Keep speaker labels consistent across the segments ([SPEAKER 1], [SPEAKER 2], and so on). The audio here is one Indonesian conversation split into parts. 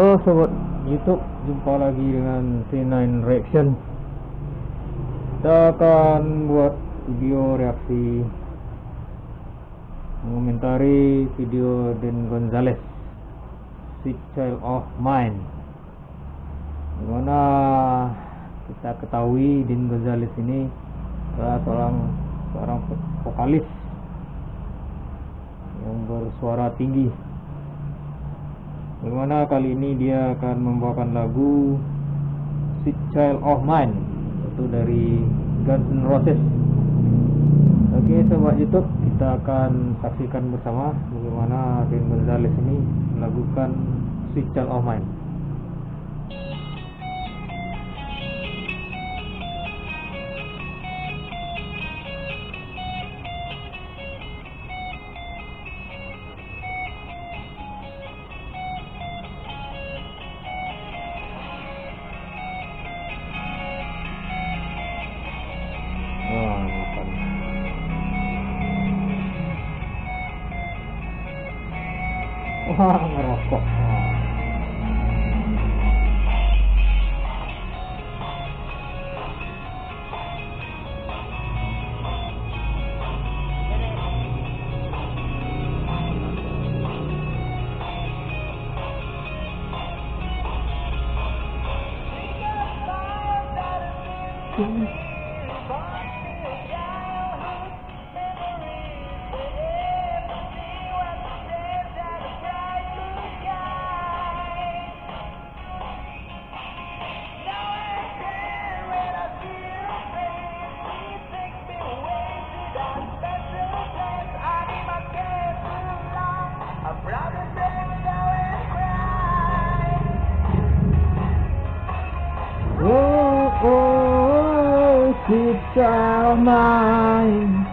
[SPEAKER 1] Halo sobat YouTube, jumpa lagi dengan C9 Reaction. Kita akan buat video reaksi mengomentari video Den Gonzales, Sweet Child of Mine. Di mana kita ketahui Den Gonzales ini adalah seorang seorang vokalis yang bersuara tinggi Bagaimana kali ini dia akan membawakan lagu Sweet Child of Mine Itu dari Guns N' Roses. Oke sobat YouTube kita akan saksikan bersama Bagaimana Ben Gonzales ini melakukan Sweet Child of Mine ああ、なるほど。Sweet child of mine.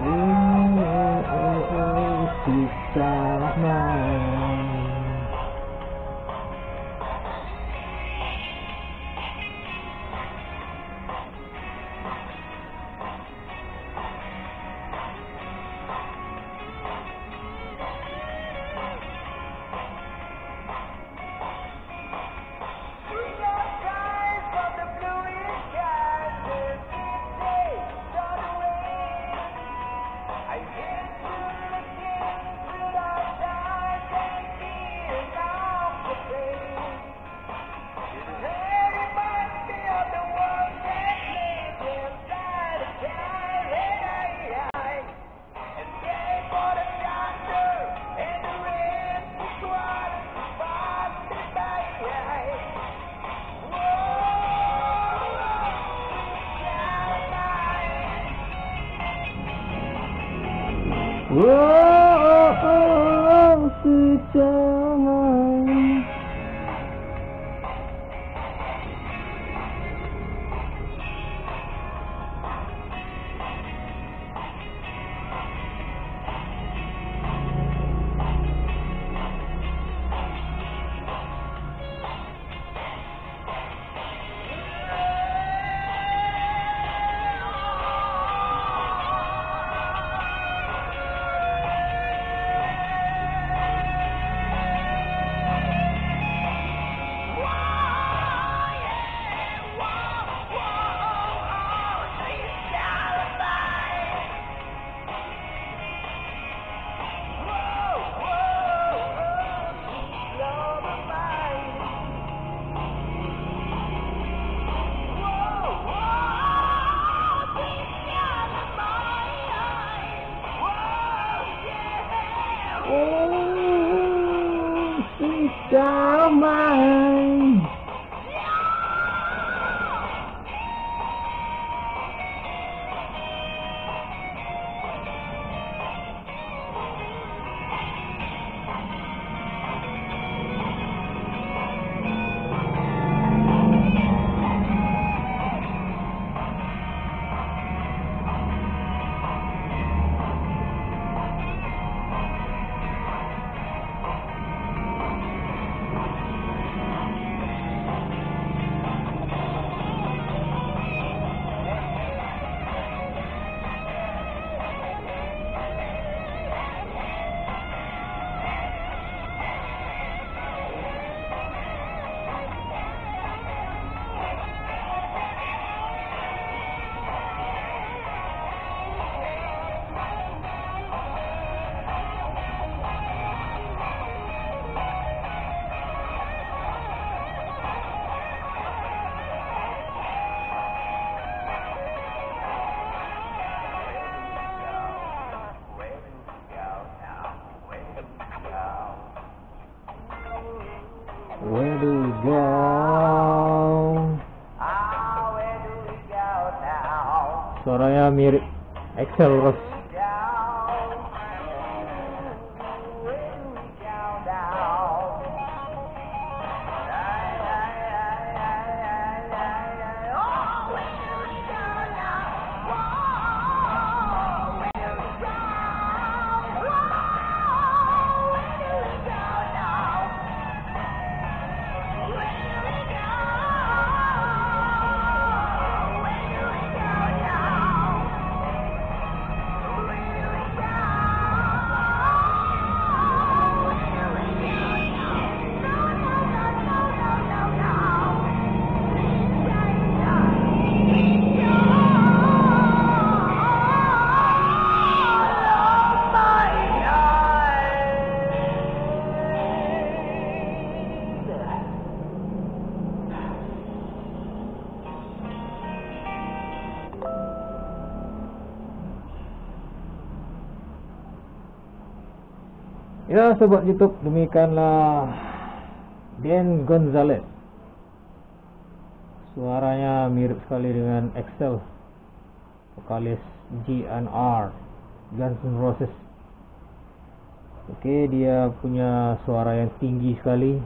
[SPEAKER 1] Oh, oh, oh, sweet child of mine. Oh, oh, oh, sweet Oh, sweet child of mine. Where do we go?
[SPEAKER 2] Ah, where do we go now?
[SPEAKER 1] Suaranya mirip Excel Rose. Ya sobat YouTube demikianlah Dan Gonzalez. Suaranya mirip sekali dengan Excel. Vokalis GNR Guns N' Roses. Oke dia punya suara yang tinggi sekali.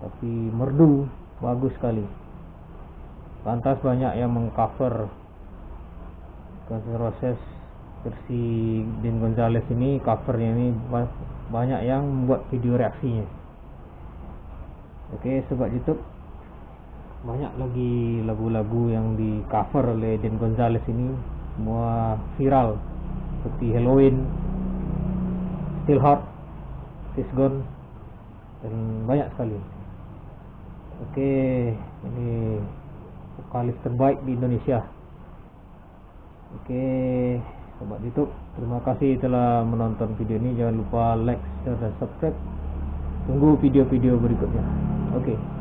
[SPEAKER 1] Tapi merdu Bagus sekali. Pantas banyak yang mengcover Guns N' Roses versi Dean Gonzalez ini covernya ini ba- banyak yang membuat video reaksinya. Oke sobat YouTube banyak lagi lagu-lagu yang di cover oleh Dean Gonzalez ini semua viral. Seperti Halloween Still Hot She's Gone dan banyak sekali. Oke ini vokalis terbaik di Indonesia. Oke, sobat YouTube, terima kasih telah menonton video ini. Jangan lupa like, share, dan subscribe. Tunggu video-video berikutnya. Oke.